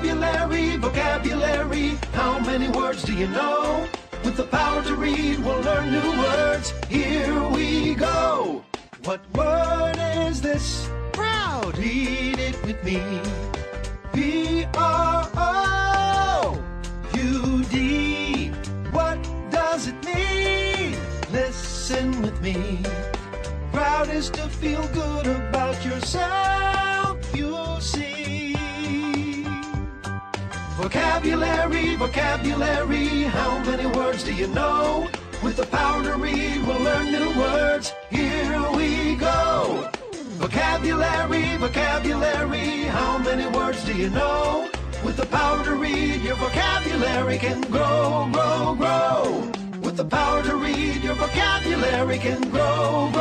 Vocabulary, vocabulary, how many words do you know? With the power to read, we'll learn new words. Here we go. What word is this? Proud. Read it with me. P R O U D. What does it mean? Listen with me. Proud is to feel good about yourself, Vocabulary, vocabulary, how many words do you know? With the power to read, we'll learn new words. Here we go. Vocabulary, vocabulary, how many words do you know? With the power to read, your vocabulary can grow, grow, grow. With the power to read, your vocabulary can grow, grow.